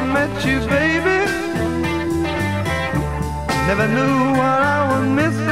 I met you, baby, never knew what I was missing.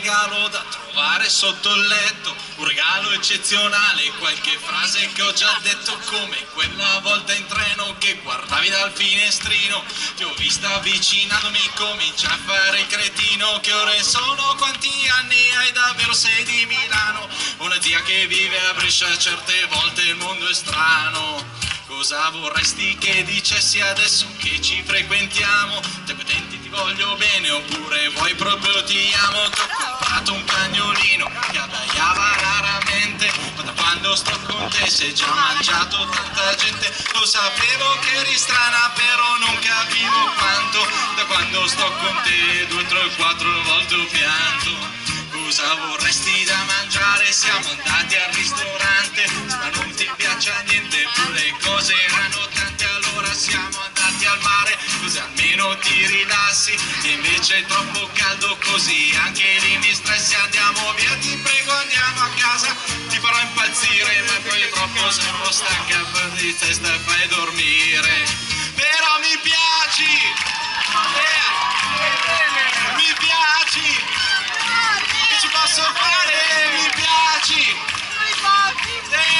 Regalo da trovare sotto il letto? Un regalo eccezionale, qualche frase che ho già detto come quella volta in treno che guardavi dal finestrino. Ti ho vista avvicinandomi, comincia a fare il cretino. Che ore sono? Quanti anni hai davvero? Sei di Milano? Una zia che vive a Brescia, certe volte il mondo è strano. Cosa vorresti che dicessi adesso che ci frequentiamo? Te potenti ti voglio bene oppure vuoi proprio ti amo? Ti comprato un cagnolino che abbaiava raramente, ma da quando sto con te sei già mangiato tanta gente. Lo sapevo che eri strana però non capivo quanto. Da quando sto con te due tre quattro volte ho pianto. Cosa vorresti da mangiare? Siamo andati al ristorante ma non ti piace niente più le cose erano tante. Allora siamo andati al mare così almeno ti rilassi. Invece è troppo caldo così anche lì mi stressi andiamo via ti prego andiamo a casa. Ti farò impazzire ma poi troppo sono stanca per di testa e fai dormire. Però mi piaci. Eh, mi piaci. Che ci posso fare? Mi piaci. Eh,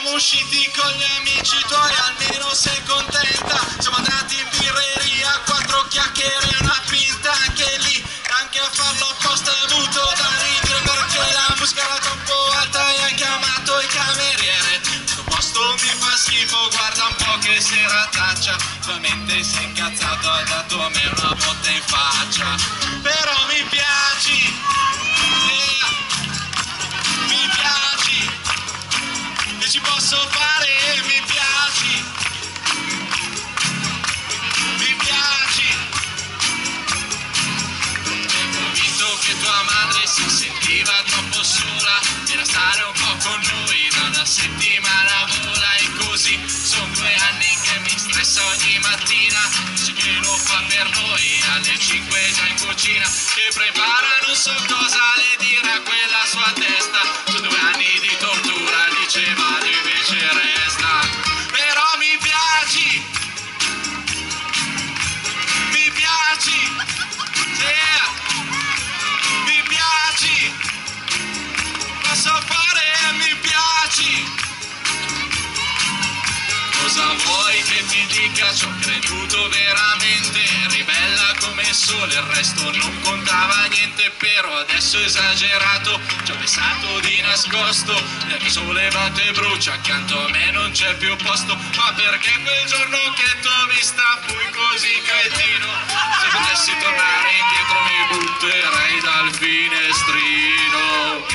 siamo usciti con gli amici tuoi, almeno sei contenta. Siamo andati in birreria, quattro chiacchiere e una pinta, anche lì, anche a farlo apposta è avuto da ridere perché la musica era troppo alta e hai chiamato il cameriere. Questo posto mi fa schifo, guarda un po' che serataccia. Ovviamente sei incazzato, ha dato a me una botta in faccia. Però mi piaci, ci posso fare mi piaci. Mi piaci. Convinto che tua madre si sentiva troppo sola era stare un po' con noi da una settimana vola. E così sono due anni che mi stressa ogni mattina. Dice che lo fa per noi alle 5 già in cucina che prepara non so cosa le dire Cosa vuoi che ti dica? Ci ho creduto veramente, eri bella come sole, il resto non contava niente, però adesso esagerato, ci ho pensato di nascosto, il sollevato e brucia, accanto a me non c'è più posto, ma perché quel giorno che t'ho vista fui così cretino, se potessi tornare indietro mi butterei dal finestrino.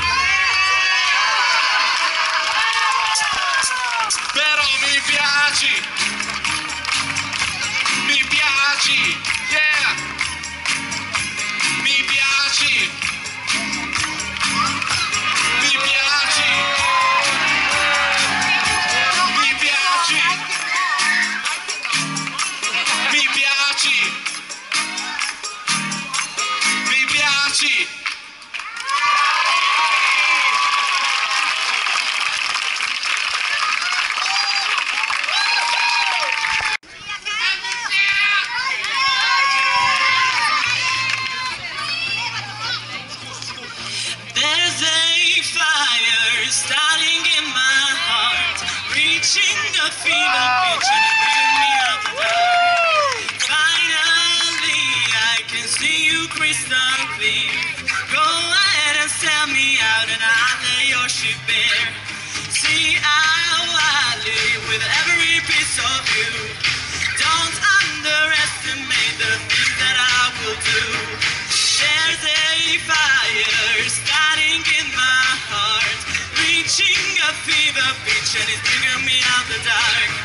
però mi piaci, mi piaci, And is bringing me out the dark.